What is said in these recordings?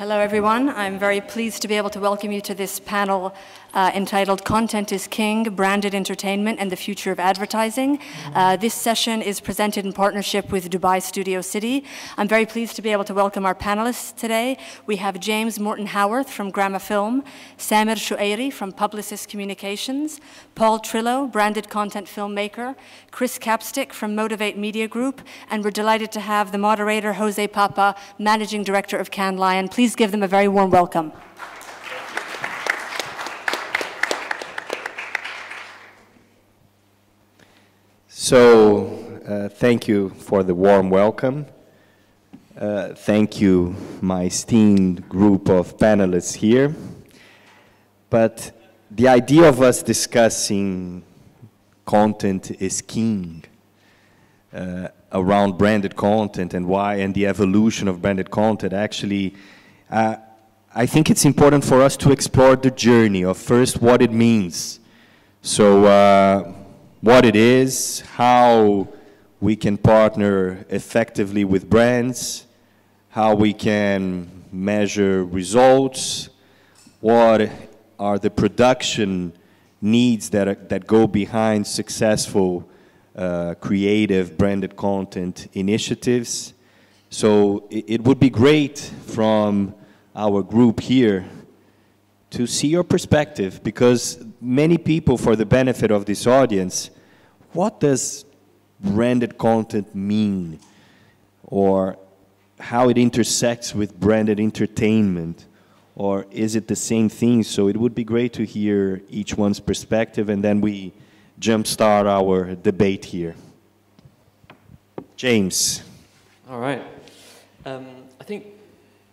Hello, everyone. I'm very pleased to be able to welcome you to this panel uh, entitled Content is King, Branded Entertainment and the Future of Advertising. Uh, this session is presented in partnership with Dubai Studio City. I'm very pleased to be able to welcome our panelists today. We have James Morton Howarth from Gramafilm, Samir Shuairi from Publicis Communications, Paul Trillo, branded content filmmaker, Chris Capstick from Motivate Media Group, and we're delighted to have the moderator, Jose Papa, Managing Director of Cannes Lion. Please give them a very warm welcome. So, uh, thank you for the warm welcome. Uh, thank you, my esteemed group of panelists here. But the idea of us discussing content is king uh, around branded content and why and the evolution of branded content actually uh, I think it's important for us to explore the journey of first what it means. So uh, what it is, how we can partner effectively with brands, how we can measure results, what are the production needs that, are, that go behind successful uh, creative branded content initiatives. So it, it, would be great from our group here to see your perspective because many people, for the benefit of this audience, what does branded content mean? Or how it intersects with branded entertainment? Or is it the same thing? So it would be great to hear each one's perspective and then we jumpstart our debate here. James. All right. Um, I think,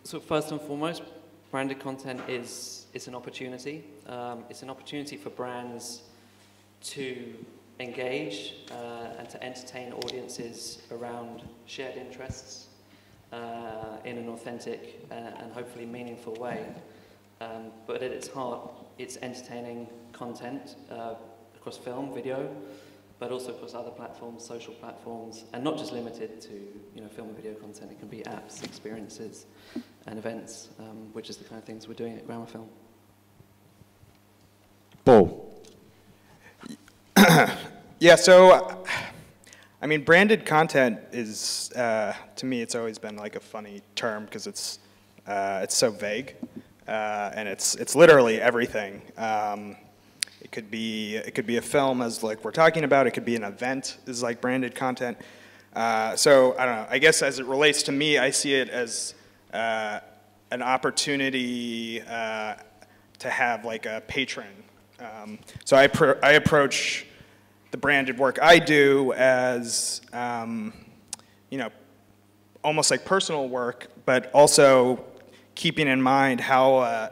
so first and foremost, branded content is, is an opportunity. Um, it's an opportunity for brands to engage uh, and to entertain audiences around shared interests uh, in an authentic uh, and hopefully meaningful way. Um, but at its heart, it's entertaining content uh, across film, video, but also across other platforms, social platforms, and not just limited to you know, film and video content. It can be apps, experiences, and events, um, which is the kind of things we're doing at Gramafilm. Paul. yeah, so, I mean, branded content is, uh, to me, it's always been like a funny term because it's, uh, it's so vague. Uh, and it's, it's literally everything. Um, it could be it could be a film as like we're talking about. It could be an event is like branded content. Uh, so I don't know. I guess as it relates to me, I see it as uh, an opportunity uh, to have like a patron. Um, so I I approach the branded work I do as um, you know almost like personal work, but also keeping in mind how uh,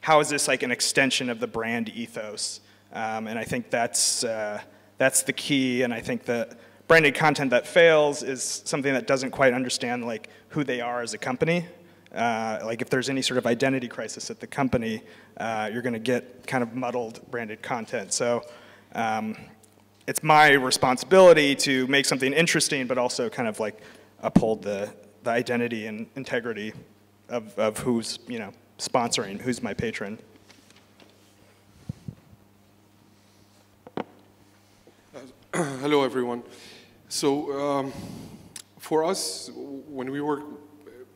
how is this like an extension of the brand ethos? Um, and I think that's, uh, that's the key. And I think that branded content that fails is something that doesn't quite understand like who they are as a company. Uh, like if there's any sort of identity crisis at the company, uh, you're going to get kind of muddled branded content. So um, it's my responsibility to make something interesting, but also kind of like uphold the, the identity and integrity of, of who's you know sponsoring, who's my patron. hello, everyone. So um, for us, when we work,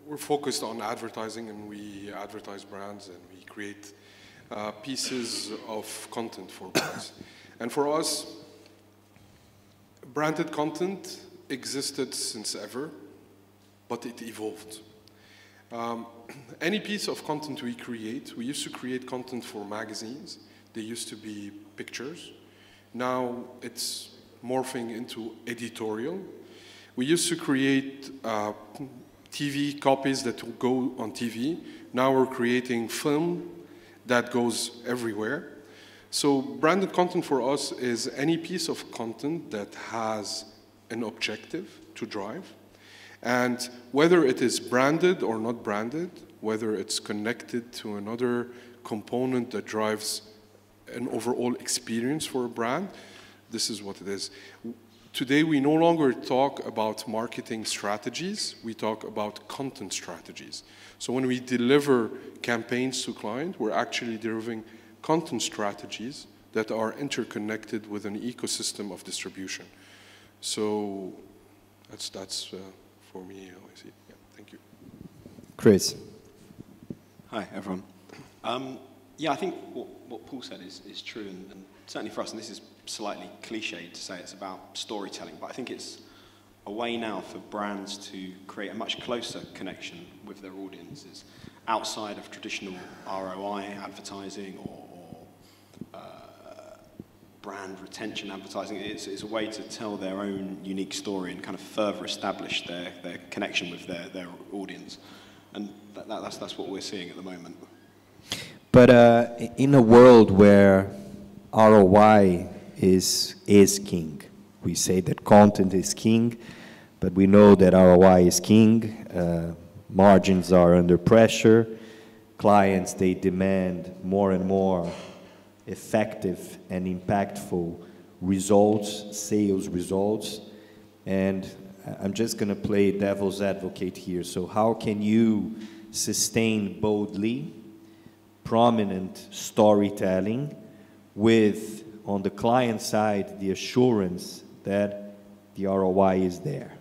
we're focused on advertising and we advertise brands and we create uh, pieces of content for brands. and for us, branded content existed since ever, but it evolved. Um, any piece of content we create, we used to create content for magazines. They used to be pictures. Now it's morphing into editorial. We used to create uh, TV copies that will go on TV. Now we're creating film that goes everywhere. So branded content for us is any piece of content that has an objective to drive. And whether it is branded or not branded, whether it's connected to another component that drives an overall experience for a brand, this is what it is. today we no longer talk about marketing strategies, we talk about content strategies. So when we deliver campaigns to clients, we're actually delivering content strategies that are interconnected with an ecosystem of distribution. So that's, that's uh, for me how I see it. Yeah, thank you. Chris. Hi, everyone. Um, yeah, I think what, what Paul said is, is true, and, and certainly for us, and this is slightly cliched to say it's about storytelling, but I think it's a way now for brands to create a much closer connection with their audiences outside of traditional ROI advertising or, or brand retention advertising. It's, it's, a way to tell their own unique story and kind of further establish their, their connection with their, their audience. And that, that, that's, that's what we're seeing at the moment. But uh, in a world where ROI is, is king, we say that content is king, but we know that ROI is king. Uh, margins are under pressure. Clients, they demand more and more effective and impactful results, sales results. And I'm just going to play devil's advocate here. So how can you sustain boldly prominent storytelling with, on the client side, the assurance that the ROI is there?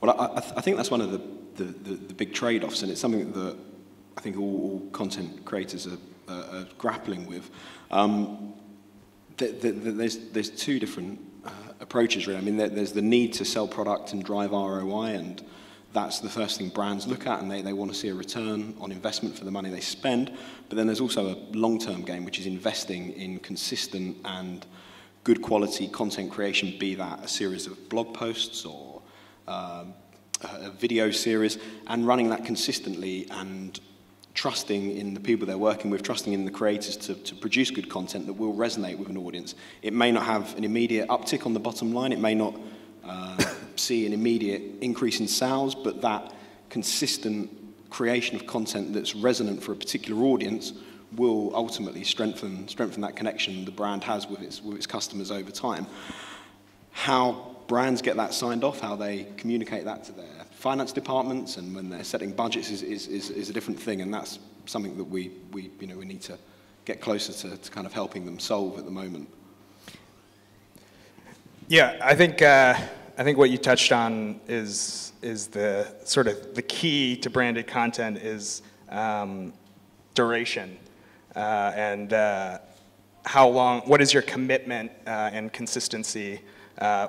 Well, I, I, th I think that's one of the, the, the, the big trade-offs, and it's something that I think all, all content creators are, uh, are grappling with. Um, the, the, there's, there's two different uh, approaches, really. I mean, there, there's the need to sell product and drive ROI, and that's the first thing brands look at, and they, they want to see a return on investment for the money they spend. But then there's also a long-term game, which is investing in consistent and good quality content creation, be that a series of blog posts or um, a video series, and running that consistently and trusting in the people they're working with, trusting in the creators to, to produce good content that will resonate with an audience. It may not have an immediate uptick on the bottom line, it may not uh, see an immediate increase in sales, but that consistent creation of content that's resonant for a particular audience will ultimately strengthen, strengthen that connection the brand has with its, with its customers over time. How brands get that signed off, how they communicate that to their finance departments and when they're setting budgets is, is, is, is a different thing, and that's something that we, we, you know, we need to get closer to, to kind of helping them solve at the moment. Yeah, I think, uh, I think what you touched on is, is the sort of the key to branded content is um, duration uh, and uh, how long, what is your commitment uh, and consistency uh,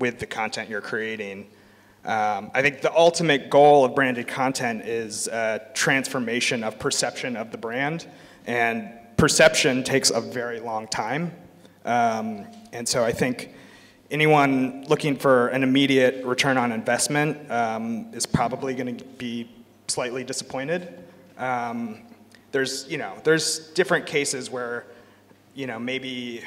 with the content you're creating. Um, I think the ultimate goal of branded content is transformation of perception of the brand, and perception takes a very long time. Um, and so I think anyone looking for an immediate return on investment um, is probably going to be slightly disappointed. Um, there's, you know, there's different cases where, you know, maybe,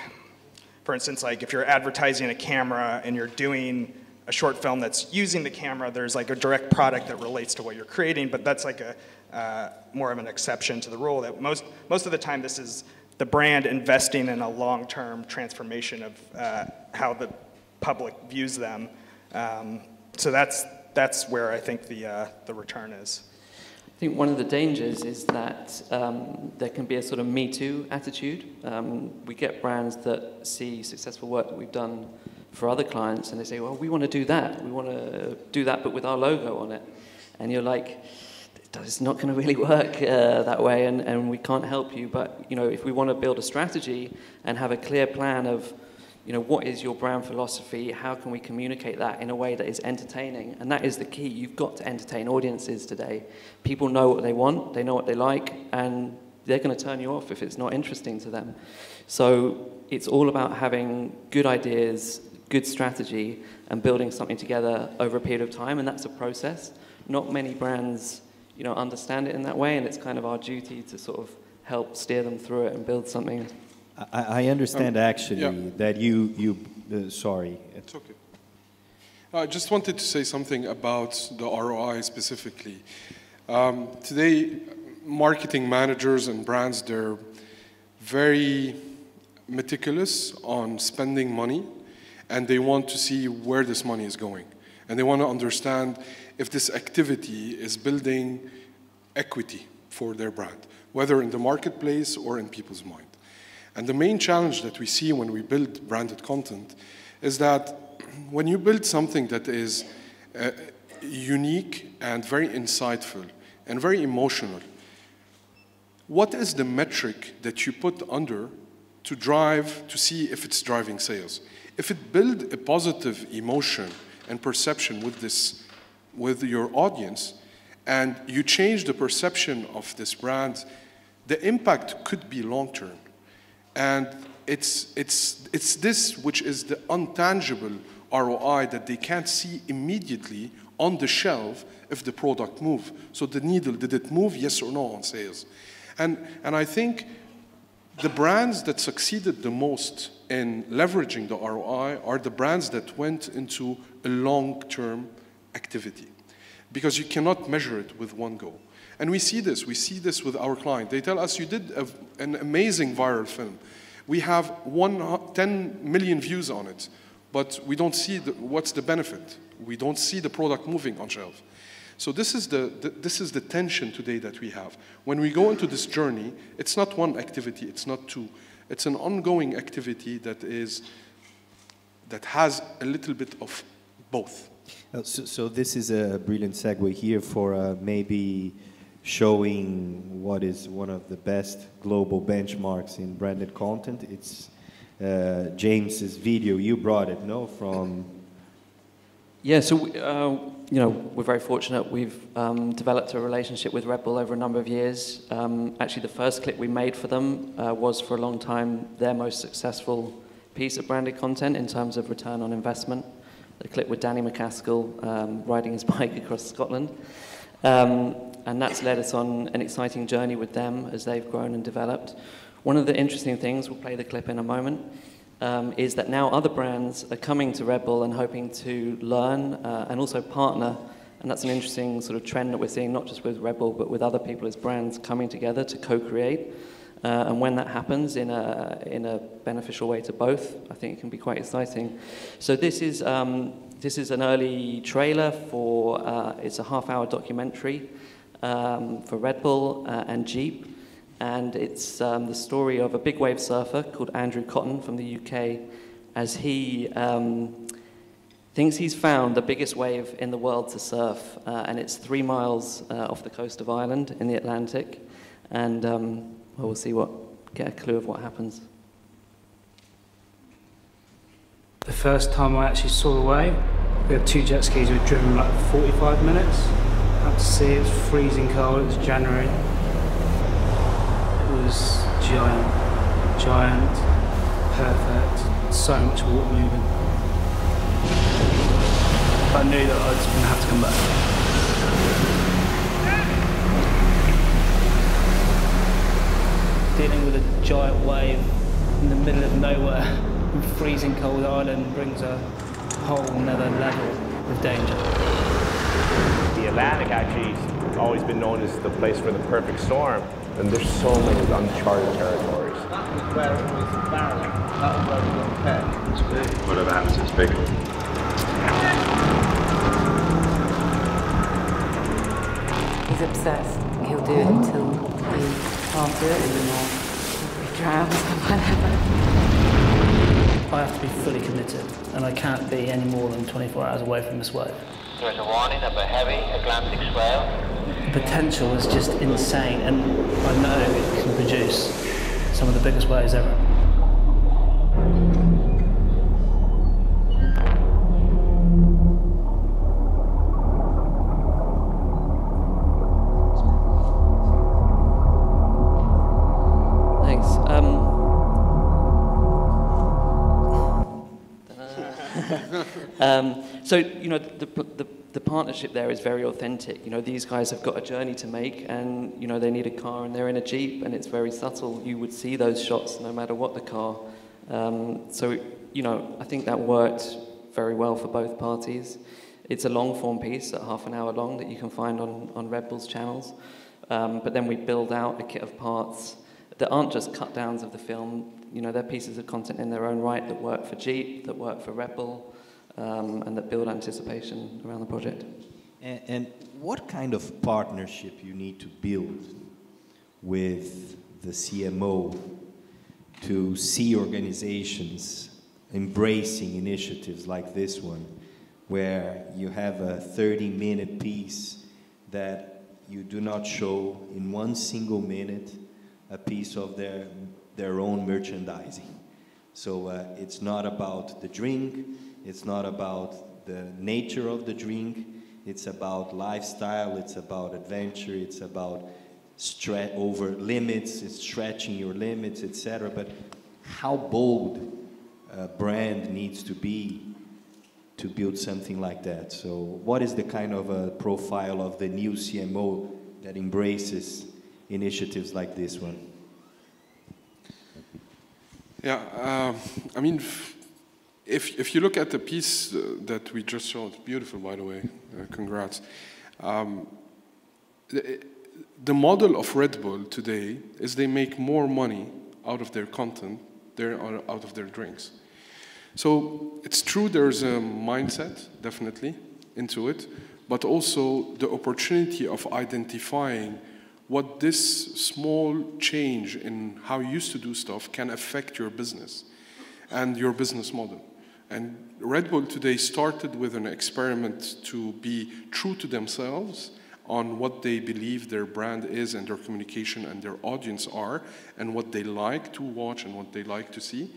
for instance, like if you're advertising a camera and you're doing a short film that's using the camera, there's like a direct product that relates to what you're creating, but that's like a uh, more of an exception to the rule. That most most of the time, this is the brand investing in a long-term transformation of uh, how the public views them. Um, so that's that's where I think the uh, the return is. I think one of the dangers is that um, there can be a sort of Me Too attitude. Um, we get brands that see successful work that we've done for other clients and they say, well, we want to do that. We want to do that, but with our logo on it. And you're like, it's not going to really work uh, that way and, and we can't help you. But, you know, if we want to build a strategy and have a clear plan of, you know, what is your brand philosophy? How can we communicate that in a way that is entertaining? And that is the key. You've got to entertain audiences today. People know what they want, they know what they like, and they're going to turn you off if it's not interesting to them. So it's all about having good ideas, good strategy and building something together over a period of time, and that's a process. Not many brands, you know, understand it in that way, and it's kind of our duty to sort of help steer them through it and build something. I, I understand um, actually yeah. that you, you uh, sorry. It's okay. I just wanted to say something about the ROI specifically. Um, today, marketing managers and brands, they're very meticulous on spending money and they want to see where this money is going. And they want to understand if this activity is building equity for their brand, whether in the marketplace or in people's mind. And the main challenge that we see when we build branded content is that when you build something that is uh, unique and very insightful and very emotional, what is the metric that you put under to drive, to see if it's driving sales? If it builds a positive emotion and perception with this, with your audience, and you change the perception of this brand, the impact could be long term. And it's, it's, it's this which is the untangible ROI that they can't see immediately on the shelf if the product move. So the needle, did it move, yes or no on sales? And, and I think the brands that succeeded the most in leveraging the ROI are the brands that went into a long-term activity because you cannot measure it with one go. And we see this. We see this with our client. They tell us, you did a, an amazing viral film. We have one, 10 million views on it, but we don't see the, what's the benefit. We don't see the product moving on shelf. So this is the, the, this is the tension today that we have. When we go into this journey, it's not one activity, it's not two. It's an ongoing activity that is that has a little bit of both. Uh, so, so, this is a brilliant segue here for uh, maybe showing what is one of the best global benchmarks in branded content. It's uh, James's video. You brought it, no, from. Yeah, so uh, you know we're very fortunate. We've um, developed a relationship with Red Bull over a number of years. Um, actually, the first clip we made for them uh, was for a long time their most successful piece of branded content in terms of return on investment the clip with Danny MacAskill um, riding his bike across Scotland. Um, and that's led us on an exciting journey with them as they've grown and developed. One of the interesting things, we'll play the clip in a moment, um, is that now other brands are coming to Red Bull and hoping to learn uh, and also partner. And that's an interesting sort of trend that we're seeing, not just with Red Bull, but with other people as brands coming together to co create. Uh, and when that happens in a, in a beneficial way to both, I think it can be quite exciting. So this is, um, this is an early trailer for, uh, it's a half-hour documentary um, for Red Bull uh, and Jeep. And it's um, the story of a big wave surfer called Andrew Cotton from the UK as he um, thinks he's found the biggest wave in the world to surf. Uh, and it's three miles uh, off the coast of Ireland in the Atlantic. And um, well, we'll see what, get a clue of what happens. The first time I actually saw the wave, we had two jet skis, we were driven like 45 minutes out to sea, it was freezing cold, it was January. Was giant, giant, perfect, so much water moving. I knew that I was going to have to come back. dealing with a giant wave in the middle of nowhere in freezing cold Ireland brings a whole another level of danger. The Atlantic actually has always been known as the place for the perfect storm, and there's so many uncharted territories. Where it was barreling, that was where we got pet. It's big. Whatever happens, it's big. He's obsessed. He'll do it until he can't do it anymore. He drowns or whatever. I have to be fully committed, and I can't be any more than 24 hours away from this wave. There's a warning of a heavy Atlantic swell. The potential is just insane, and I know it can produce some of the biggest waves ever. Um, so, you know, the, the, the, partnership there is very authentic. You know, these guys have got a journey to make and, you know, they need a car and they're in a Jeep and it's very subtle. You would see those shots no matter what the car. Um, so, you know, I think that worked very well for both parties. It's a long form piece at half an hour long that you can find on, on Red Bull's channels. Um, but then we build out a kit of parts that aren't just cut downs of the film. You know, they're pieces of content in their own right that work for Jeep, that work for Red Bull, um, and that build anticipation around the project. And, and what kind of partnership you need to build with the CMO to see organizations embracing initiatives like this one, where you have a 30 minute piece that you do not show in one single minute a piece of their, their own merchandising. So uh, it's not about the drink, it's not about the nature of the drink, it's about lifestyle, it's about adventure, it's about stretch over limits, it's stretching your limits, etc. But how bold a brand needs to be to build something like that. So, what is the kind of a profile of the new CMO that embraces initiatives like this one? Yeah, uh, I mean, if, if you look at the piece uh, that we just saw, it's beautiful, by the way, uh, congrats. Um, the, the model of Red Bull today is they make more money out of their content than out of their drinks. So it's true there's a mindset, definitely, into it, but also the opportunity of identifying what this small change in how you used to do stuff can affect your business and your business model. And Red Bull today started with an experiment to be true to themselves on what they believe their brand is and their communication and their audience are and what they like to watch and what they like to see.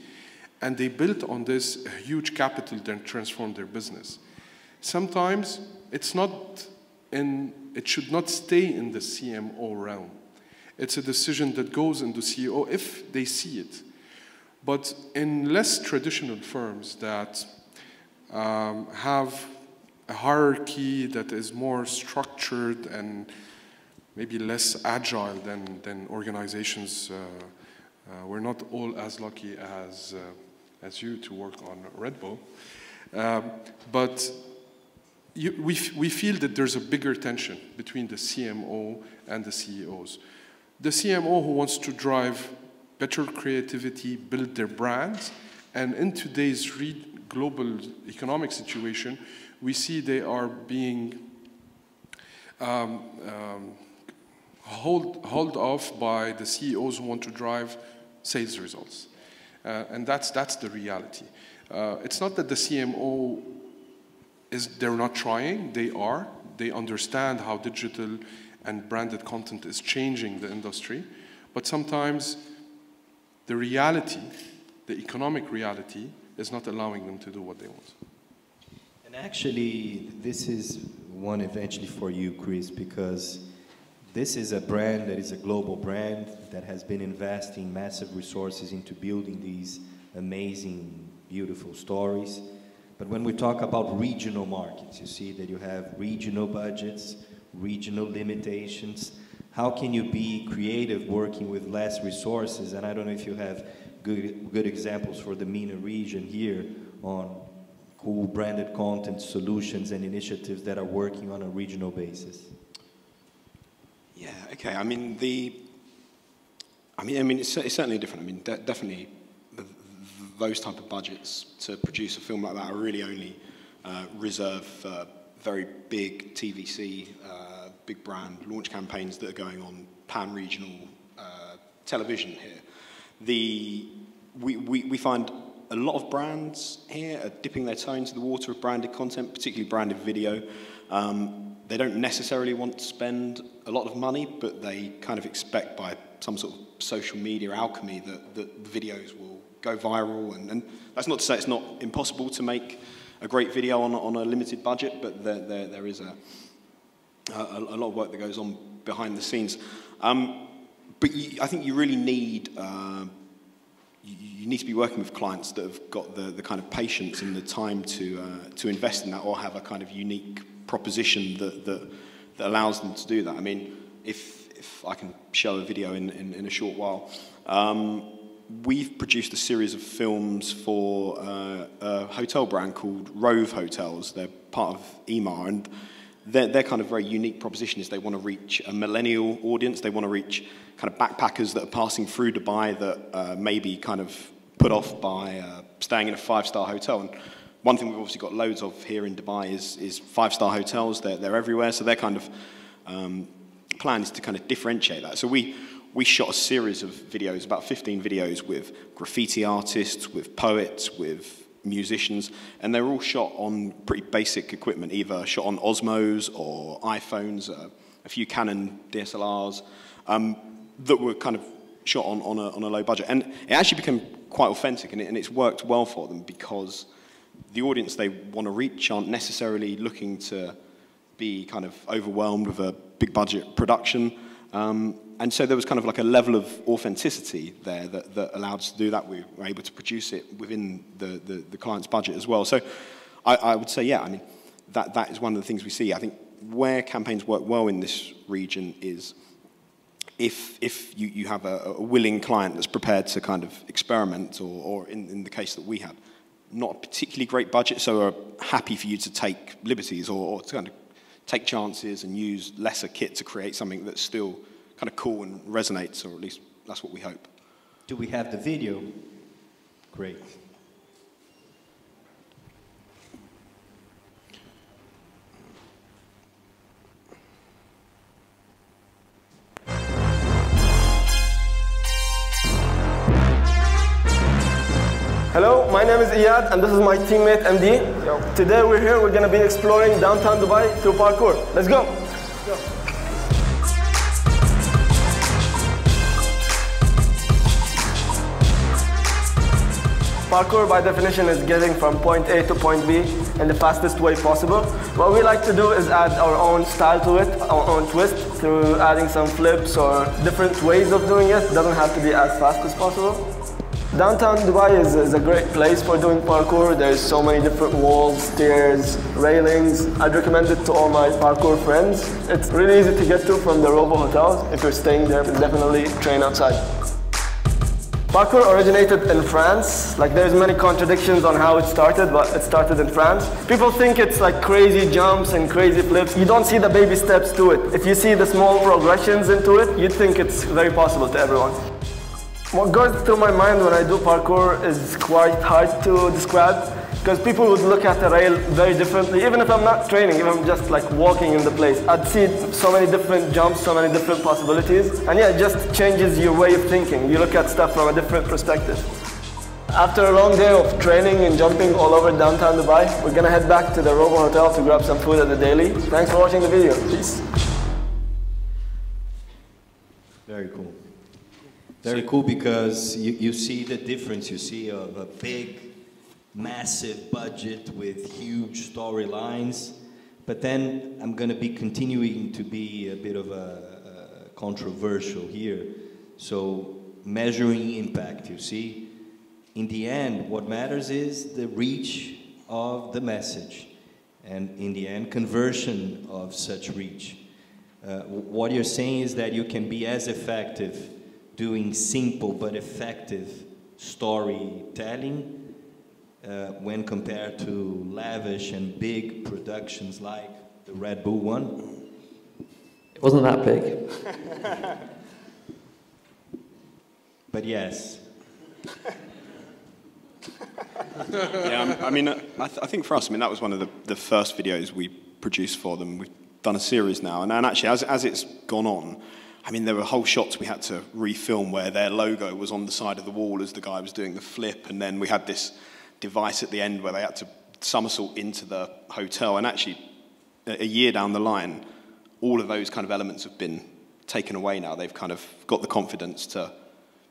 And they built on this huge capital that transformed their business. Sometimes it's not in, it should not stay in the CMO realm. It's a decision that goes into CEO if they see it. But in less traditional firms that um, have a hierarchy that is more structured and maybe less agile than, than organizations, uh, uh, we're not all as lucky as, uh, as you to work on Red Bull. Um, but you, we, we feel that there's a bigger tension between the CMO and the CEOs. The CMO who wants to drive better creativity, build their brands, and in today's global economic situation, we see they are being um, um, hold, hold off by the CEOs who want to drive sales results. Uh, and that's, that's the reality. Uh, it's not that the CMO is, they're not trying, they are. They understand how digital and branded content is changing the industry. But sometimes the reality, the economic reality, is not allowing them to do what they want. And actually, this is one eventually for you, Chris, because this is a brand that is a global brand that has been investing massive resources into building these amazing, beautiful stories. But when we talk about regional markets, you see that you have regional budgets, regional limitations, how can you be creative working with less resources? And I don't know if you have good, good examples for the MENA region here on cool branded content solutions and initiatives that are working on a regional basis. Yeah, okay. I mean, the, I mean, I mean, it's, it's certainly different. I mean, de definitely those type of budgets to produce a film like that are really only uh, reserved for very big TVC uh, big brand launch campaigns that are going on pan-regional uh, television here. The, we, we, we find a lot of brands here are dipping their toe into the water of branded content, particularly branded video. Um, they don't necessarily want to spend a lot of money, but they kind of expect by some sort of social media alchemy that, that the videos will go viral. And, and that's not to say it's not impossible to make a great video on, on a limited budget, but there, there, there is a, a, a, lot of work that goes on behind the scenes. Um, but you, I think you really need uh, you, you, need to be working with clients that have got the, the kind of patience and the time to uh, to invest in that, or have a kind of unique proposition that that, that allows them to do that. I mean, if if I can show a video in in, in a short while. Um, we've produced a series of films for uh, a hotel brand called Rove Hotels. They're part of Emaar, and their, their kind of very unique proposition is they want to reach a millennial audience. They want to reach kind of backpackers that are passing through Dubai that uh, may be kind of put off by uh, staying in a five-star hotel. And one thing we've obviously got loads of here in Dubai is, is five-star hotels. They're, they're everywhere, so their kind of um, plan is to kind of differentiate that. So we, we shot a series of videos, about 15 videos with graffiti artists, with poets, with musicians, and they're all shot on pretty basic equipment, either shot on Osmos or iPhones, uh, a few Canon DSLRs, um, that were kind of shot on, on, a, on a low budget. And it actually became quite authentic, and, it, and it's worked well for them because the audience they want to reach aren't necessarily looking to be kind of overwhelmed with a big budget production. Um, and so there was kind of like a level of authenticity there that, that allowed us to do that. We were able to produce it within the, the, the client's budget as well. So I, I, would say, yeah, I mean, that, that is one of the things we see. I think where campaigns work well in this region is if, if you, you have a, a willing client that's prepared to kind of experiment, or, or in, in the case that we had, not a particularly great budget, so are happy for you to take liberties or, or to kind of take chances and use lesser kit to create something that's still kind of cool and resonates, or at least that's what we hope. Do we have the video? Great. Hello, my name is Iyad and this is my teammate MD. Yo. Today we're here, we're going to be exploring downtown Dubai through parkour. Let's go. Let's go. Parkour by definition is getting from point A to point B in the fastest way possible. What we like to do is add our own style to it, our own twist through adding some flips or different ways of doing it. it doesn't have to be as fast as possible. Downtown Dubai is, is, a great place for doing parkour. There's so many different walls, stairs, railings. I'd recommend it to all my parkour friends. It's really easy to get to from the Rove hotels. If you're staying there, definitely train outside. Parkour originated in France. Like there's many contradictions on how it started, but it started in France. People think it's like crazy jumps and crazy flips. You don't see the baby steps to it. If you see the small progressions into it, you'd think it's very possible to everyone. What goes through my mind when I do parkour is quite hard to describe because people would look at the rail very differently. Even if I'm not training, if I'm just like walking in the place, I'd see so many different jumps, so many different possibilities. And yeah, it just changes your way of thinking. You look at stuff from a different perspective. After a long day of training and jumping all over downtown Dubai, we're gonna head back to the Rove Hotel to grab some food at the Daily. Thanks for watching the video. Peace. Very cool. Very cool because you, you see the difference. You see a, a big massive budget with huge storylines. But then I'm going to be continuing to be a bit of a, a, controversial here. So measuring impact, you see. In the end, what matters is the reach of the message. And in the end, conversion of such reach. Uh, what you're saying is that you can be as effective doing simple but effective storytelling uh, when compared to lavish and big productions like the Red Bull one? It wasn't that big. but yes. yeah, I mean, uh, I, th I, think for us, I mean, that was one of the, the first videos we produced for them. We've done a series now, and, and actually, as, as it's gone on, I mean, there were whole shots we had to refilm where their logo was on the side of the wall as the guy was doing the flip, and then we had this device at the end where they had to somersault into the hotel. And actually, a year down the line, all of those kind of elements have been taken away now. They've kind of got the confidence to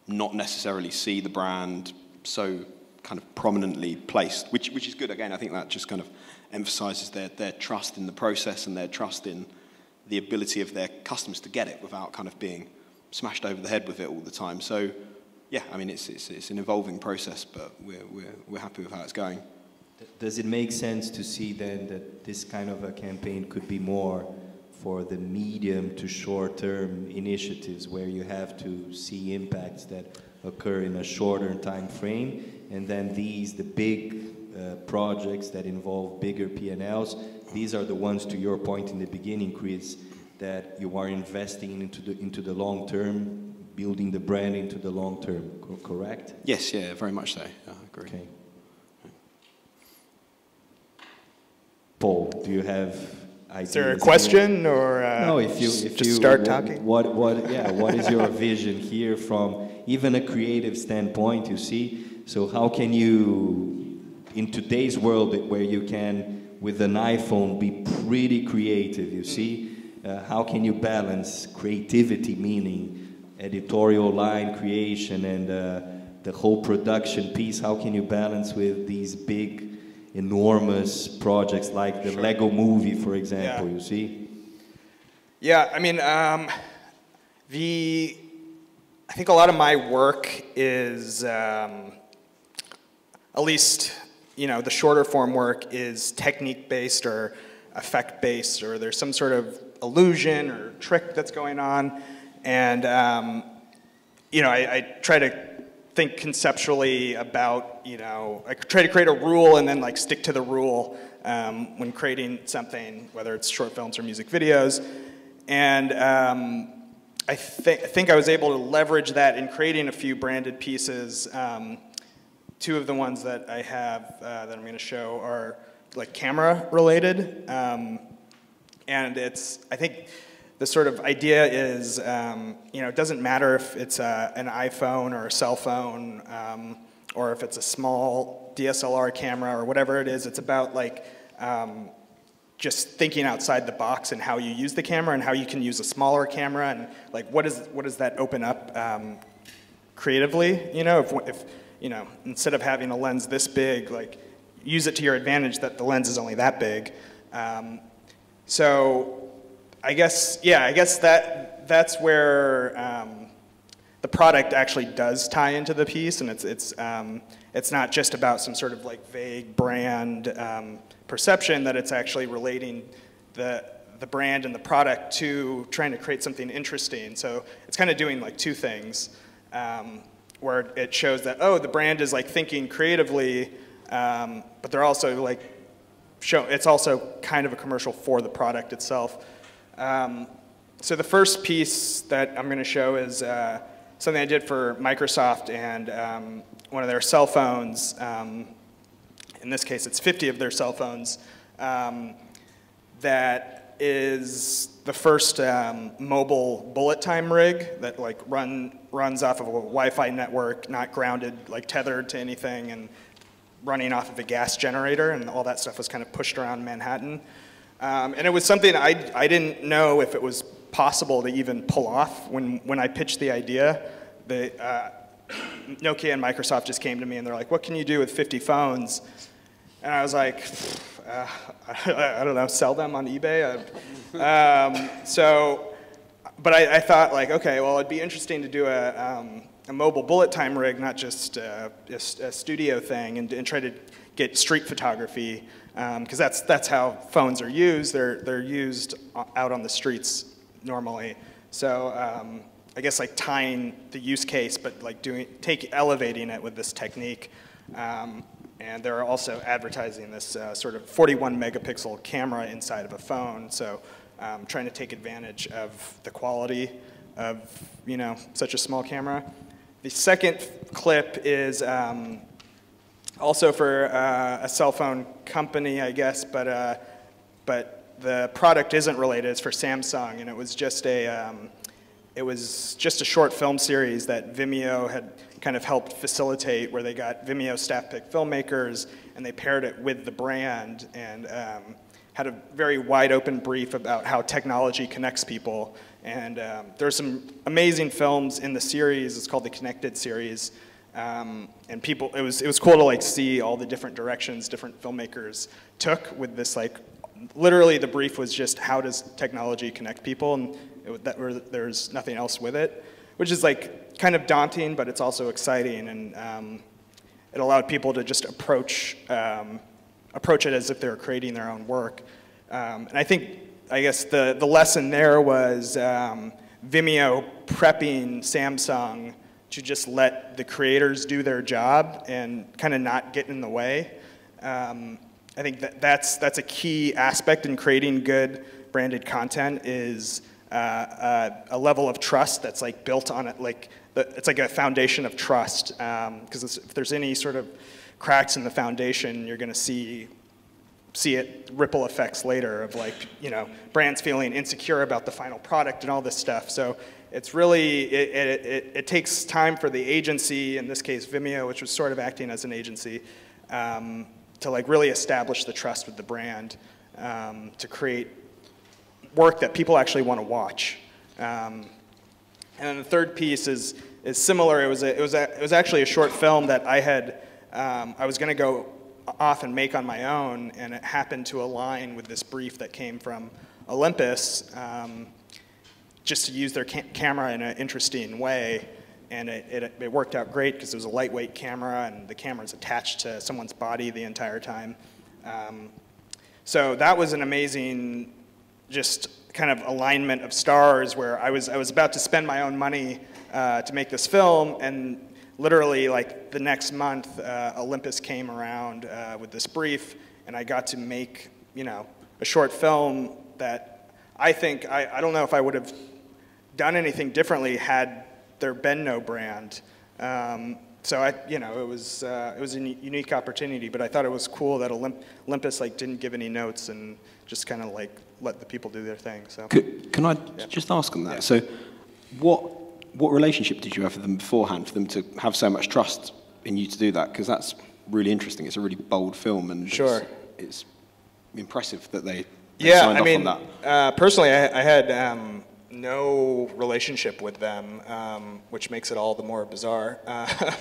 not necessarily see the brand so kind of prominently placed, which, which is good. Again, I think that just kind of emphasizes their, their trust in the process and their trust in the ability of their customers to get it without kind of being smashed over the head with it all the time. So yeah, I mean, it's, it's, it's an evolving process, but we're, we're, we're happy with how it's going. Does it make sense to see then that this kind of a campaign could be more for the medium to short term initiatives where you have to see impacts that occur in a shorter time frame and then these the big uh, projects that involve bigger P&Ls. These are the ones, to your point in the beginning, Chris, that you are investing into the, into the long term, building the brand into the long term, co correct? Yes, yeah, very much so. Yeah, I agree. Okay. Paul, do you have ideas? Is there a question or uh, no? If you if just you start what, talking. What what yeah? What is your vision here from even a creative standpoint? You see, so how can you, in today's world where you can with an iPhone be pretty creative? You see, uh, how can you balance creativity, meaning editorial line creation and uh, the whole production piece? How can you balance with these big enormous projects like the Sure. Lego movie, for example, Yeah. you see? Yeah, I mean, um, the I think a lot of my work is, um, at least, you know, the shorter form work is technique based or effect based, or there's some sort of illusion or trick that's going on, and um, you know, I, I try to think conceptually about, you know, I try to create a rule and then like stick to the rule um, when creating something, whether it's short films or music videos. And um, I, thi- I think I was able to leverage that in creating a few branded pieces. Um, two of the ones that I have uh, that I'm going to show are like camera related. Um, and it's, I think the sort of idea is, um, you know, it doesn't matter if it's a, an iPhone or a cell phone um, or if it's a small DSLR camera or whatever it is. It's about like um, just thinking outside the box and how you use the camera and how you can use a smaller camera and like what, is, what does that open up um, creatively? You know, if, if, you know, instead of having a lens this big, like use it to your advantage that the lens is only that big. Um, so I guess, yeah, I guess that, that's where um, the product actually does tie into the piece, and it's, it's, um, it's not just about some sort of like vague brand um, perception, that it's actually relating the, the brand and the product to trying to create something interesting. So it's kind of doing like two things, um, where it shows that, oh, the brand is like thinking creatively, um, but they're also like, show, it's also kind of a commercial for the product itself. Um, so the first piece that I'm going to show is uh, something I did for Microsoft and um, one of their cell phones. Um, in this case, it's 50 of their cell phones. Um, that is the first um, mobile bullet time rig that like run runs off of a Wi-Fi network, not grounded, like tethered to anything, and running off of a gas generator, and all that stuff was kind of pushed around Manhattan. Um, and it was something I, I didn't know if it was possible to even pull off when, when I pitched the idea. The, uh, Nokia and Microsoft just came to me and they're like, what can you do with 50 phones? And I was like, uh, I, don't know, sell them on eBay? Um, so, but I, I, thought like, okay, well, it'd be interesting to do a, um, a mobile bullet time rig, not just uh, a, a, studio thing, and, and, try to get street photography, because um, that's, that's how phones are used. They're, they're used out on the streets normally. So um, I guess like tying the use case, but like doing, take, elevating it with this technique. Um, and they're also advertising this uh, sort of 41 megapixel camera inside of a phone. So um, trying to take advantage of the quality of you know such a small camera. The second clip is um, also for uh, a cell phone company, I guess, but uh, but the product isn't related. It's for Samsung, and it was just a um, it was just a short film series that Vimeo had kind of helped facilitate, where they got Vimeo staff pick filmmakers and they paired it with the brand and um, had a very wide open brief about how technology connects people. And um, there's some amazing films in the series. It's called the Connected series. Um, and people, it was, it was cool to like see all the different directions different filmmakers took with this like, literally the brief was just how does technology connect people and it, that, there's nothing else with it, which is like kind of daunting, but it's also exciting and um, it allowed people to just approach, um, approach it as if they were creating their own work. Um, and I think, I guess the, the lesson there was um, Vimeo prepping Samsung to just let the creators do their job and kind of not get in the way. Um, I think that that's, that's a key aspect in creating good branded content is uh, uh, a level of trust that's like built on it, like the, it's like a foundation of trust. Because um, if there's any sort of cracks in the foundation, you're going to see see it ripple effects later of like you know brands feeling insecure about the final product and all this stuff. So it's really it, it, it, it takes time for the agency, in this case Vimeo, which was sort of acting as an agency, um, to like really establish the trust with the brand, um, to create work that people actually want to watch. Um, and then the third piece is, is similar. It was, a, it, was a, it was actually a short film that I had, um, I was going to go off and make on my own, and it happened to align with this brief that came from Olympus, um, just to use their ca camera in an interesting way. And it, it, it worked out great because it was a lightweight camera, and the camera is attached to someone's body the entire time. Um, so that was an amazing just kind of alignment of stars where I was, I was about to spend my own money uh, to make this film and literally like the next month uh, Olympus came around uh, with this brief and I got to make, you know, a short film that I think, I, I don't know if I would have done anything differently had there been no brand. Um, so I, you know, it was uh, it was a unique opportunity, but I thought it was cool that Olymp Olympus like didn't give any notes and just kind of like let the people do their thing. So can, can I yeah. just ask on that? Yeah. So, what what relationship did you have with them beforehand for them to have so much trust in you to do that? Because that's really interesting. It's a really bold film, and sure, it's, it's impressive that they, they yeah. I mean, uh, personally, I, I had. Um, no relationship with them, um, which makes it all the more bizarre. Uh,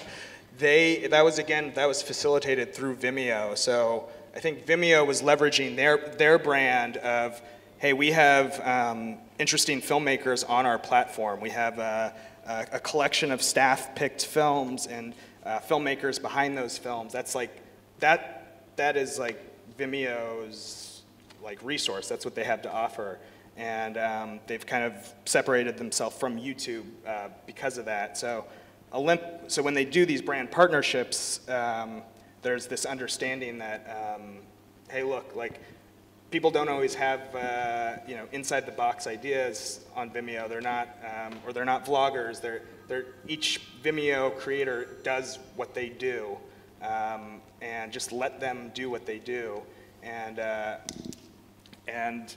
they that was again that was facilitated through Vimeo. So I think Vimeo was leveraging their, their brand of, hey, we have um, interesting filmmakers on our platform. We have a, a, a collection of staff-picked films and uh, filmmakers behind those films. That's like, that, that is like Vimeo's like resource. That's what they have to offer. And um, they've kind of separated themselves from YouTube uh, because of that. So, Olymp so when they do these brand partnerships, um, there's this understanding that, um, hey, look, like people don't always have, uh, you know, inside the box ideas on Vimeo. They're not, um, or they're not vloggers. They're, they're, each Vimeo creator does what they do, um, and just let them do what they do. And, uh, and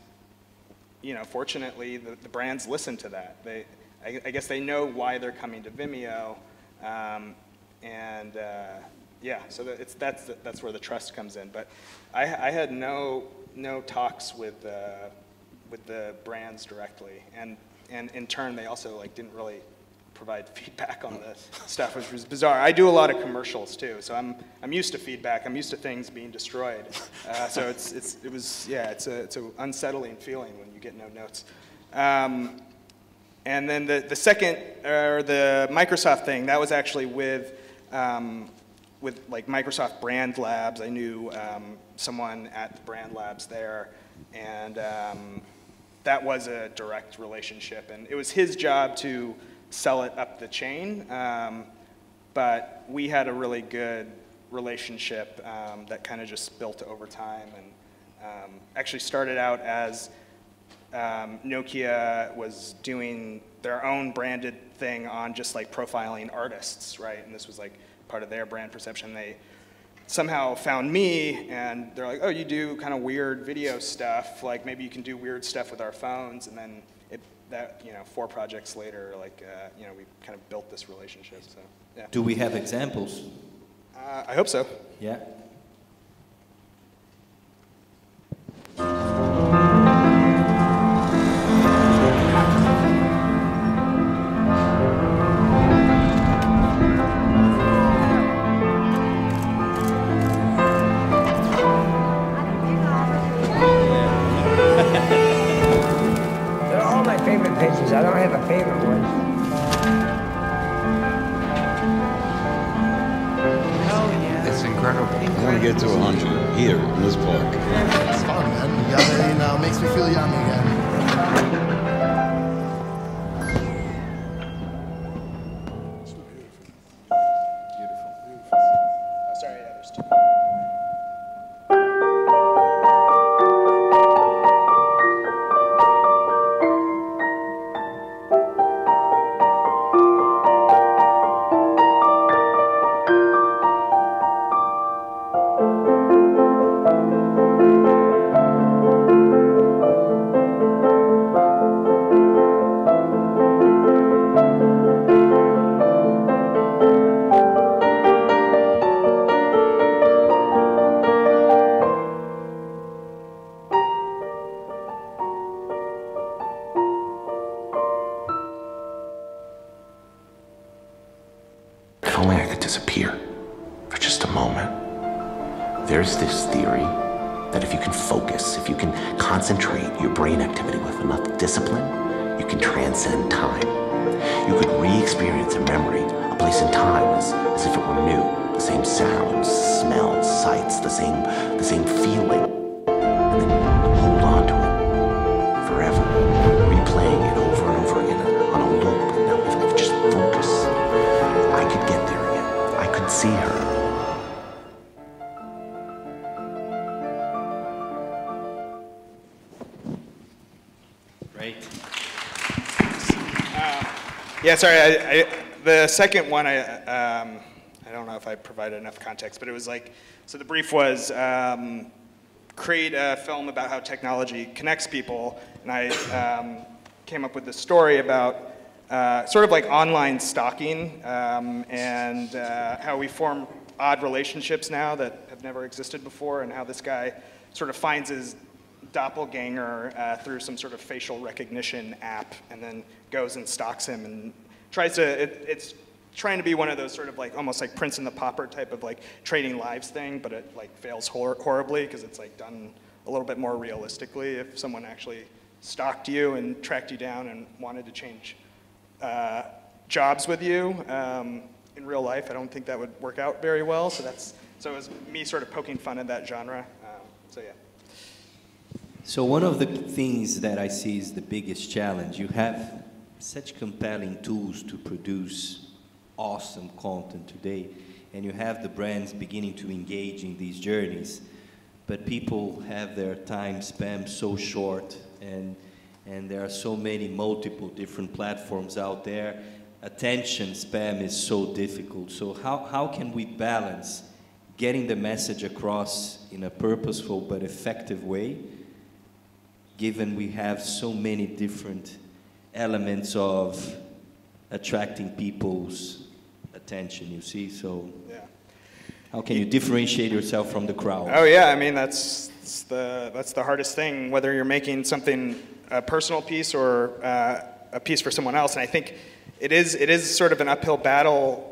you know, fortunately, the, the brands listen to that. They, I, I, guess they know why they're coming to Vimeo, um, and uh, yeah, so it's, that's, that's where the trust comes in. But I, I had no, no talks with, uh, with the brands directly. And, and in turn, they also like, didn't really provide feedback on the stuff, which was bizarre. I do a lot of commercials too, so I'm, I'm used to feedback. I'm used to things being destroyed. Uh, so it's, it's, it was, yeah, it's a, it's an unsettling feeling when you get no notes. Um, and then the, the second, or the Microsoft thing, that was actually with um, with like Microsoft Brand Labs. I knew um, someone at the Brand Labs there, and um, that was a direct relationship. And it was his job to sell it up the chain, um, but we had a really good relationship um, that kind of just built over time and um, actually started out as um, Nokia was doing their own branded thing on just like profiling artists, right? And this was like part of their brand perception. They somehow found me and they're like, oh, you do kind of weird video stuff. Like maybe you can do weird stuff with our phones. And then that, you know, four projects later, like, uh, you know, we kind of built this relationship. So, yeah. Do we have examples? Uh, I hope so. Yeah. Disappear Yeah, sorry. I, I, the second one, I, um, I don't know if I provided enough context, but it was like, so the brief was um, create a film about how technology connects people, and I um, came up with this story about uh, sort of like online stalking um, and uh, how we form odd relationships now that have never existed before, and how this guy sort of finds his doppelganger uh, through some sort of facial recognition app and then goes and stalks him and tries to, it, it's trying to be one of those sort of like, almost like Prince and the Pauper type of like trading lives thing, but it like fails hor horribly because it's like done a little bit more realistically if someone actually stalked you and tracked you down and wanted to change uh, jobs with you um, in real life. I don't think that would work out very well. So that's, so it was me sort of poking fun at that genre. Um, so yeah. So one of the things that I see is the biggest challenge. You have such compelling tools to produce awesome content today, and you have the brands beginning to engage in these journeys, but people have their time span so short, and and there are so many multiple different platforms out there. Attention spam is so difficult. So how, how can we balance getting the message across in a purposeful but effective way given we have so many different elements of attracting people's attention, you see? So, yeah. how can you differentiate yourself from the crowd? Oh yeah, I mean that's, that's the that's the hardest thing. Whether you're making something a personal piece or uh, a piece for someone else, and I think it is it is sort of an uphill battle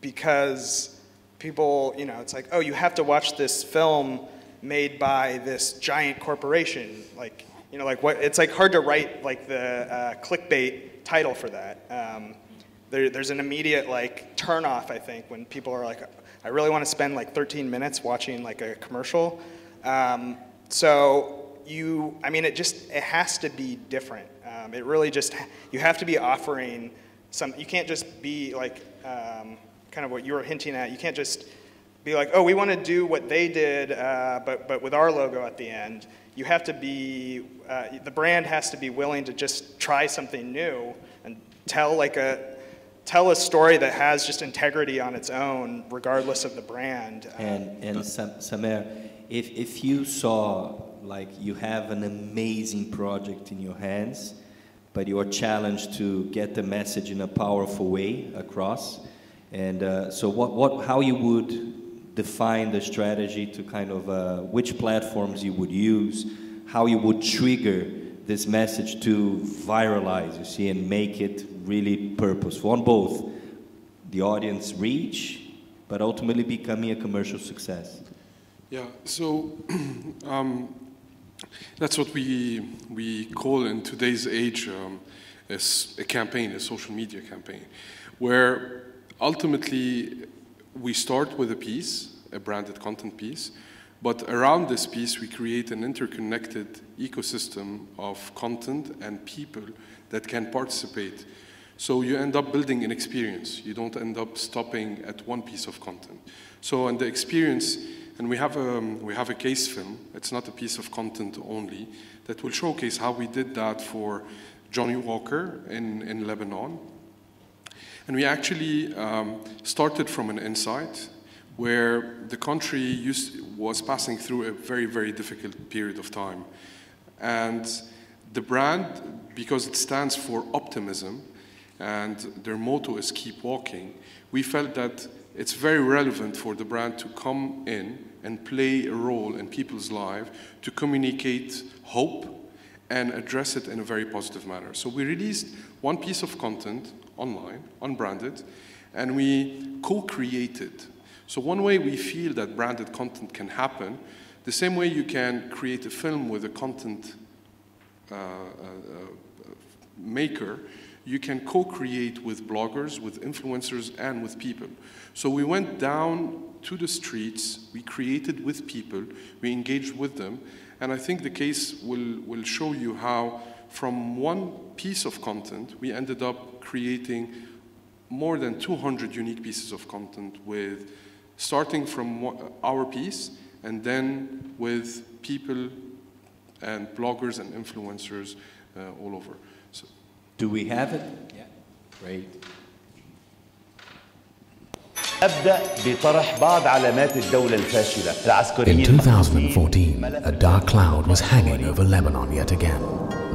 because people, you know, it's like, oh, you have to watch this film made by this giant corporation. Like, you know, like what? It's like hard to write like the uh, clickbait title for that. Um, there, there's an immediate like turnoff, I think, when people are like, I really want to spend like 13 minutes watching like a commercial. Um, so you, I mean, it just it has to be different. Um, it really just you have to be offering some. You can't just be like um, kind of what you were hinting at. You can't just be like, oh, we want to do what they did, uh, but, but with our logo at the end. You have to be, uh, the brand has to be willing to just try something new and tell like a, tell a story that has just integrity on its own, regardless of the brand. And, and Samer, if, if you saw, like, you have an amazing project in your hands, but you're challenged to get the message in a powerful way across, and uh, so what, what, how you would define the strategy to kind of uh, which platforms you would use, how you would trigger this message to viralize, you see, and make it really purposeful on both the audience reach, but ultimately becoming a commercial success. Yeah, so um, that's what we, we call in today's age um, as a campaign, a social media campaign, where ultimately we start with a piece, a branded content piece, but around this piece we create an interconnected ecosystem of content and people that can participate. So you end up building an experience. You don't end up stopping at one piece of content. So and the experience, and we have a, we have a case film, it's not a piece of content only, that will showcase how we did that for Johnnie Walker in, in Lebanon, and we actually um, started from an insight where the country used, was passing through a very, very difficult period of time. And the brand, because it stands for optimism, and their motto is keep walking, we felt that it's very relevant for the brand to come in and play a role in people's lives to communicate hope and address it in a very positive manner. So we released one piece of content online, unbranded, and we co-created. So one way we feel that branded content can happen, the same way you can create a film with a content uh, uh, uh, maker, you can co-create with bloggers, with influencers, and with people. So we went down to the streets, we created with people, we engaged with them, and I think the case will, will show you how from one piece of content, we ended up creating more than 200 unique pieces of content with starting from our piece and then with people and bloggers and influencers uh, all over. So, Do we have it? Yeah. Great. أبدأ بطرح بعض علامات الدولة الفاشلة In العسكريين 2014, a dark cloud was hanging over Lebanon yet again.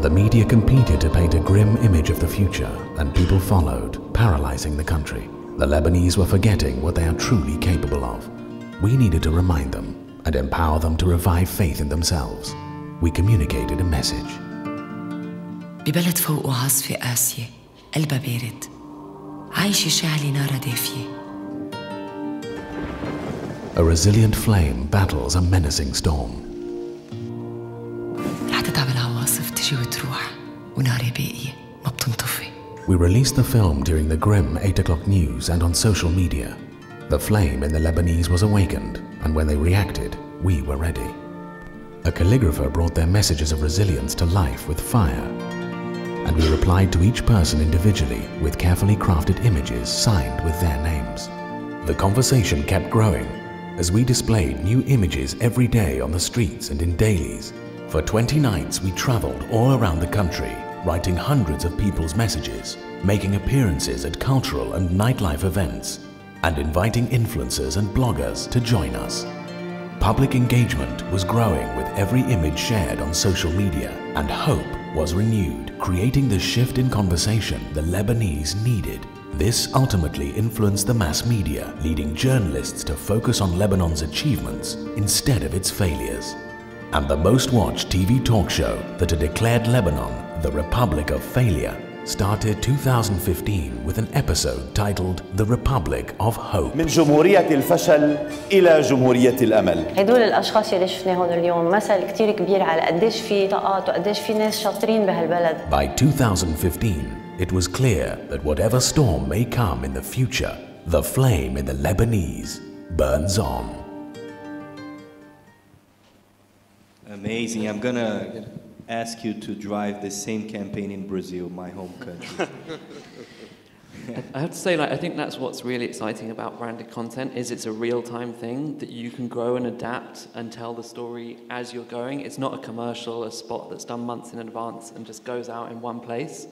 The media competed to paint a grim image of the future, and people followed, paralyzing the country. The Lebanese were forgetting what they are truly capable of. We needed to remind them and empower them to revive faith in themselves. We communicated a message. ببلد فوقه عاصفة قاسية قلبها بارد عايشة شاعلة نارها دافية A resilient flame battles a menacing storm. وتروح وناري باقية ما بتنطفي We released the film during the grim 8 o'clock news and on social media. The flame in the Lebanese was awakened, and when they reacted, we were ready. A calligrapher brought their messages of resilience to life with fire, and we replied to each person individually with carefully crafted images signed with their names. The conversation kept growing as we displayed new images every day on the streets and in dailies. For 20 nights, we traveled all around the country, writing hundreds of people's messages, making appearances at cultural and nightlife events, and inviting influencers and bloggers to join us. Public engagement was growing with every image shared on social media, and hope was renewed, creating the shift in conversation the Lebanese needed. This ultimately influenced the mass media, leading journalists to focus on Lebanon's achievements instead of its failures. And the most watched TV talk show that had declared Lebanon the Republic of Failure started 2015 with an episode titled The Republic of Hope. من جمهورية الفشل إلى جمهورية الأمل هدول الاشخاص اللي شفناهم اليوم مثل كتير كبير على قديش في طاقات وقديش في ناس شاطرين بهالبلد By 2015, it was clear that whatever storm may come in the future, the flame in the Lebanese burns on. Amazing. I'm gonna ask you to drive the same campaign in Brazil, my home country. I have to say, like, I think that's what's really exciting about branded content is it's a real-time thing that you can grow and adapt and tell the story as you're going. It's not a commercial, a spot that's done months in advance and just goes out in one place,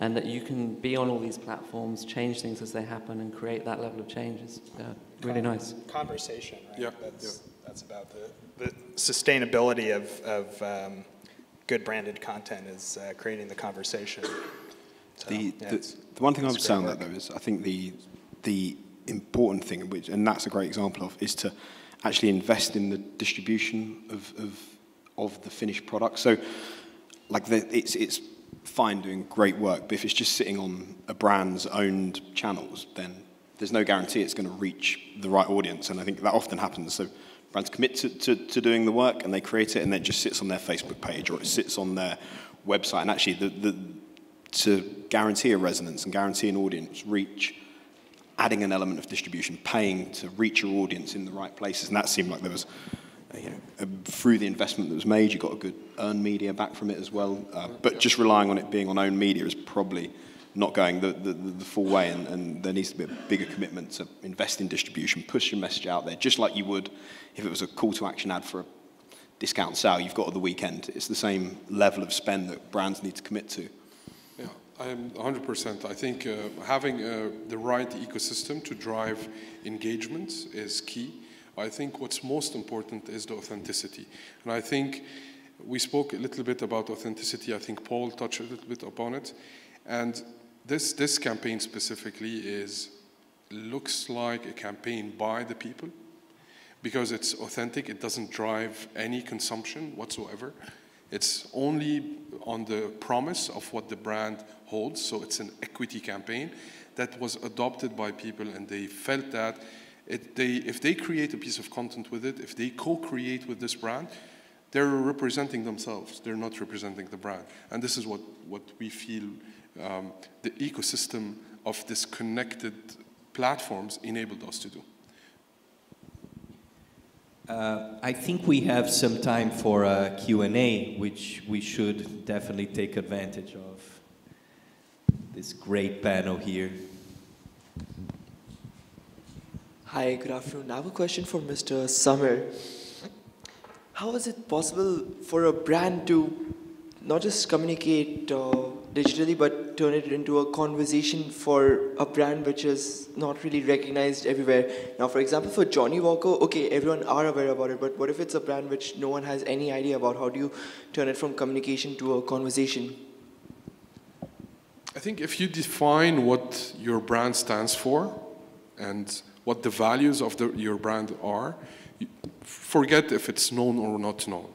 and that you can be on all these platforms, change things as they happen, and create that level of change. Is yeah, really nice. Conversation, right? Yeah, That's, that's about the, the sustainability of, of um, good branded content is uh, creating the conversation. So, The, yeah, the, the one thing I would say on that though is I think the the important thing, which and that's a great example of, is to actually invest in the distribution of of, of the finished product. So, like the, it's it's fine doing great work, but if it's just sitting on a brand's owned channels, then there's no guarantee it's going to reach the right audience. And I think that often happens. So brands commit to, to, to doing the work and they create it and then it just sits on their Facebook page or it sits on their website. And actually, the, the, to guarantee a resonance and guarantee an audience reach, adding an element of distribution, paying to reach your audience in the right places. And that seemed like there was, you know, through the investment that was made, you got a good earned media back from it as well. Uh, but just relying on it being on owned media is probably not going the, the, the full way. And, and there needs to be a bigger commitment to invest in distribution, push your message out there, just like you would if it was a call to action ad for a discount sale you've got at the weekend. It's the same level of spend that brands need to commit to. Yeah, I'm 100%. I think uh, having uh, the right ecosystem to drive engagement is key. I think what's most important is the authenticity. And I think we spoke a little bit about authenticity. I think Paul touched a little bit upon it. And this, this campaign specifically is looks like a campaign by the people because it's authentic. It doesn't drive any consumption whatsoever. It's only on the promise of what the brand holds, so it's an equity campaign that was adopted by people and they felt that it, they, if they create a piece of content with it, if they co-create with this brand, they're representing themselves. They're not representing the brand. And this is what, what we feel um, the ecosystem of this connected platforms enabled us to do. Uh, I think we have some time for a Q&A, which we should definitely take advantage of. This great panel here. Hi, good afternoon. I have a question for Mr. Samir. How is it possible for a brand to not just communicate uh, digitally, but turn it into a conversation for a brand which is not really recognized everywhere. Now, for example, for Johnnie Walker, okay, everyone are aware about it, but what if it's a brand which no one has any idea about? How do you turn it from communication to a conversation? I think if you define what your brand stands for and what the values of the, your brand are, forget if it's known or not known.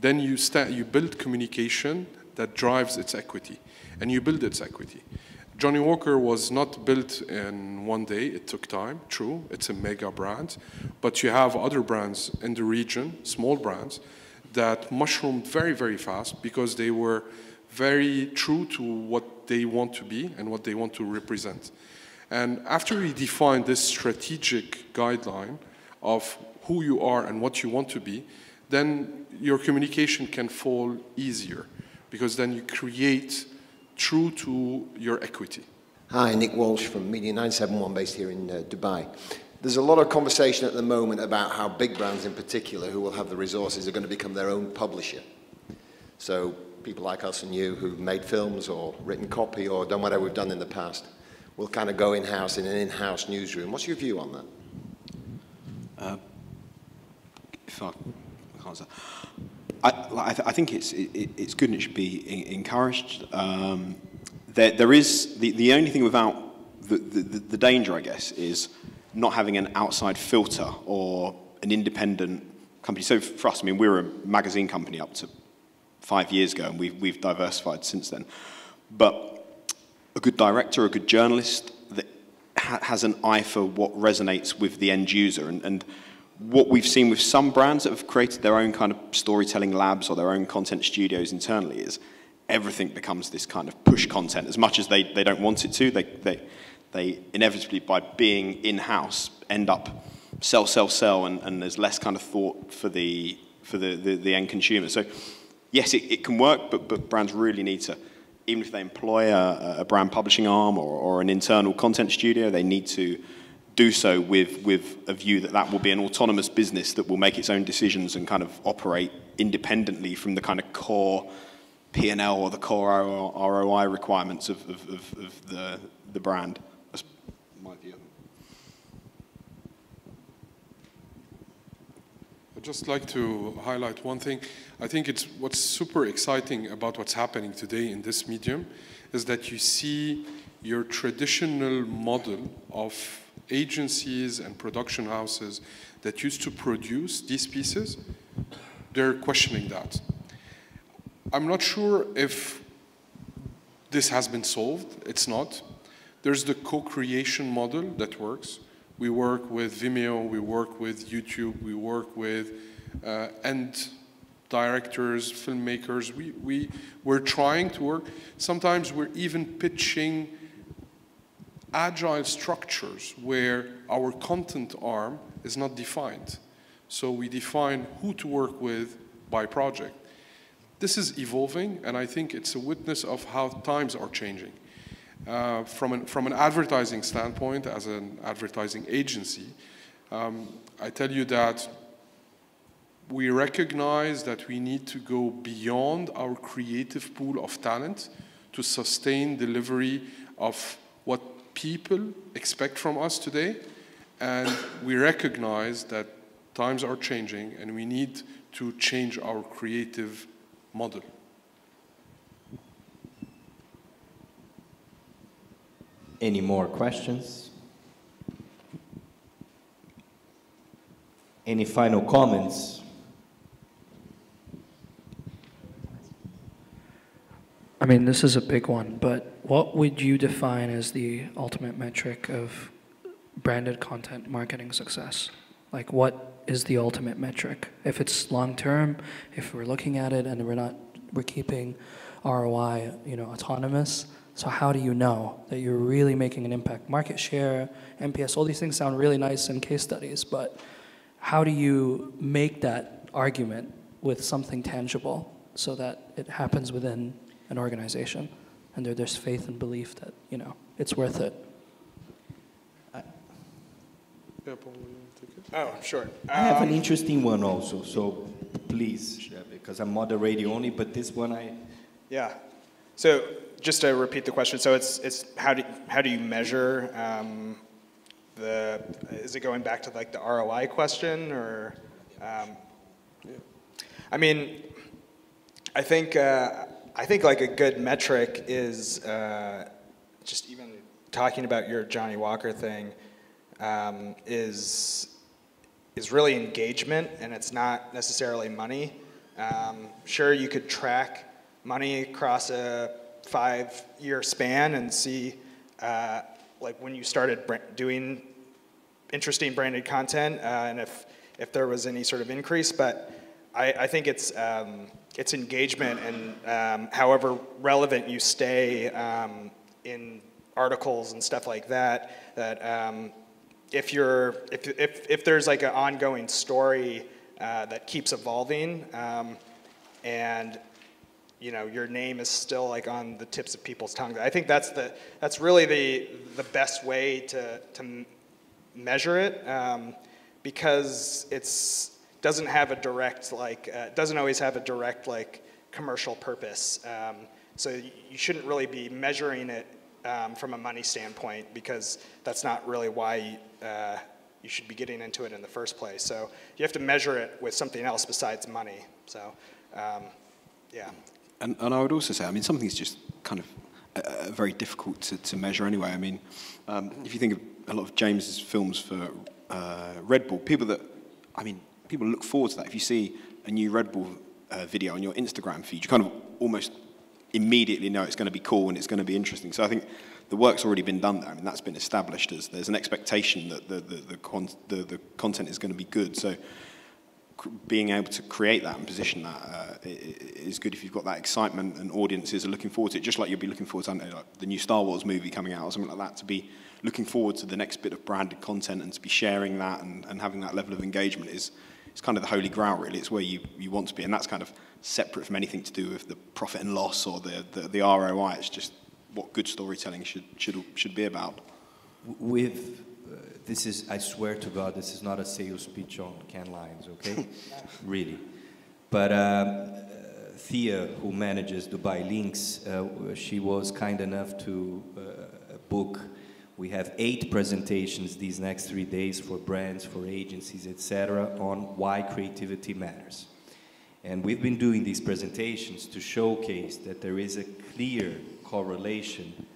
Then you, you build communication that drives its equity, and you build its equity. Johnnie Walker was not built in one day. It took time, true. It's a mega brand. But you have other brands in the region, small brands, that mushroomed very, very fast because they were very true to what they want to be and what they want to represent. And after we define this strategic guideline of who you are and what you want to be, then your communication can fall easier because then you create true to your equity. Hi, Nick Walsh from Media 971 based here in uh, Dubai. There's a lot of conversation at the moment about how big brands in particular who will have the resources are going to become their own publisher. So people like us and you who've made films or written copy or done whatever we've done in the past will kind of go in-house in an in-house newsroom. What's your view on that? Uh, if I, I, I, th I think it's, it, it's good and it should be encouraged. Um, there, there is, the, the only thing without, the, the, the danger, I guess, is not having an outside filter or an independent company. So for us, I mean, we're a magazine company up to five years ago, and we've, we've diversified since then. But a good director, a good journalist that ha has an eye for what resonates with the end user. And, and what we've seen with some brands that have created their own kind of storytelling labs or their own content studios internally is everything becomes this kind of push content. As much as they, they don't want it to, they, they, they inevitably, by being in-house, end up sell, sell, sell, and, and there's less kind of thought for the, for the, the, the end consumer. So yes, it, it can work, but, but brands really need to, even if they employ a, a brand publishing arm or, or an internal content studio, they need to do so with, with a view that that will be an autonomous business that will make its own decisions and kind of operate independently from the kind of core P&L or the core ROI requirements of, of, of, of the, the brand. That's my view. I'd just like to highlight one thing. I think it's what's super exciting about what's happening today in this medium is that you see your traditional model of agencies and production houses that used to produce these pieces, they're questioning that. I'm not sure if this has been solved. It's not. There's the co-creation model that works. We work with Vimeo, we work with YouTube, we work with uh, end directors, filmmakers. We, we, we're trying to work. Sometimes we're even pitching agile structures where our content arm is not defined. So we define who to work with by project. This is evolving, and I think it's a witness of how times are changing. Uh, from, an, from an advertising standpoint, as an advertising agency, um, I tell you that we recognize that we need to go beyond our creative pool of talent to sustain delivery of people expect from us today, and we recognize that times are changing and we need to change our creative model. Any more questions? Any final comments? I mean, this is a big one, but what would you define as the ultimate metric of branded content marketing success? Like, what is the ultimate metric? If it's long term, if we're looking at it and we're not, we're keeping ROI, you know, autonomous. So how do you know that you're really making an impact? Market share, NPS, all these things sound really nice in case studies, but how do you make that argument with something tangible so that it happens within an organization and there, there's faith and belief that, you know, it's worth it? Oh, sure. I have an Um, interesting one also, so please, share, because I'm moderating only, but this one I, Yeah. So just to repeat the question, so it's, it's how, do, how do you measure um, the, is it going back to like the ROI question or? Um, I mean, I think, uh, I think like a good metric is uh, just even talking about your Johnnie Walker thing um, is, is really engagement and it's not necessarily money. Um, sure, you could track money across a five-year span and see uh, like when you started doing interesting branded content uh, and if, if there was any sort of increase, but I, I think it's, um, it's engagement and um, however relevant you stay um, in articles and stuff like that, that um, if you're, if, if, if there's like an ongoing story uh, that keeps evolving um, and you know your name is still like on the tips of people's tongues. I think that's the that's really the the best way to to measure it um, because it's doesn't have a direct like uh, doesn't always have a direct like commercial purpose. Um, so you shouldn't really be measuring it um, from a money standpoint because that's not really why uh, you should be getting into it in the first place. So you have to measure it with something else besides money. So um, yeah. And, and I would also say, I mean, something's just kind of uh, very difficult to, to measure anyway. I mean, um, if you think of a lot of James's films for uh, Red Bull, people that, I mean, people look forward to that. If you see a new Red Bull uh, video on your Instagram feed, you kind of almost immediately know it's going to be cool and it's going to be interesting. So I think the work's already been done there. I mean, that's been established as there's an expectation that the, the, the, con- the, the content is going to be good. So being able to create that and position that uh, is good if you've got that excitement and audiences are looking forward to it, just like you'll be looking forward to know, like the new Star Wars movie coming out or something like that, to be looking forward to the next bit of branded content and to be sharing that and, and having that level of engagement is, is kind of the holy grail, really. It's where you, you want to be, and that's kind of separate from anything to do with the profit and loss or the, the, the ROI. It's just what good storytelling should, should, should be about. with, uh, this is, I swear to God, this is not a sales pitch on Cannes Lions, okay? really. But um, uh, Thea, who manages Dubai Lynx, uh, she was kind enough to uh, book. We have eight presentations these next three days for brands, for agencies, etc., on why creativity matters. And we've been doing these presentations to showcase that there is a clear correlation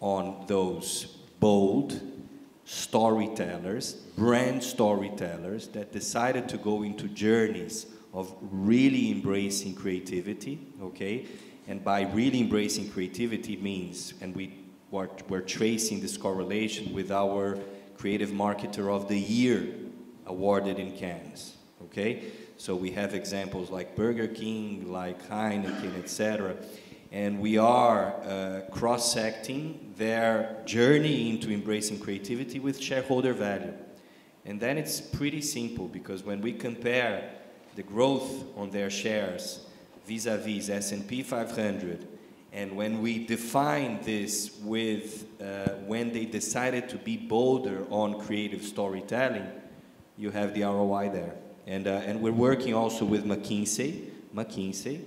on those bold storytellers, brand storytellers that decided to go into journeys of really embracing creativity, okay? And by really embracing creativity means, and we were, we're tracing this correlation with our Creative Marketer of the Year awarded in Cannes, okay? So we have examples like Burger King, like Heineken, etc. And we are uh, cross-secting their journey into embracing creativity with shareholder value. And then it's pretty simple because when we compare the growth on their shares vis-a-vis S&P 500, and when we define this with uh, when they decided to be bolder on creative storytelling, you have the ROI there. And, uh, and we're working also with McKinsey, McKinsey.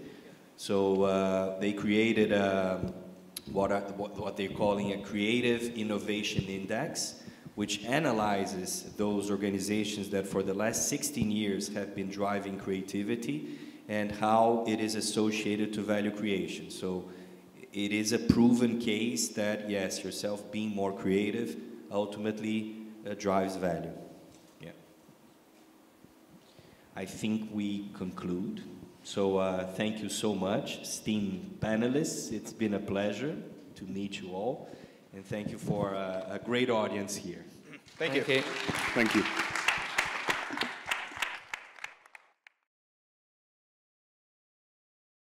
So uh, they created um, what, are, what, what they're calling a Creative Innovation Index, which analyzes those organizations that for the last 16 years have been driving creativity and how it is associated to value creation. So it is a proven case that, yes, yourself being more creative ultimately uh, drives value. Yeah. I think we conclude. So uh, thank you so much, esteemed panelists. It's been a pleasure to meet you all, and thank you for uh, a great audience here. Thank you. Thank you. Thank you.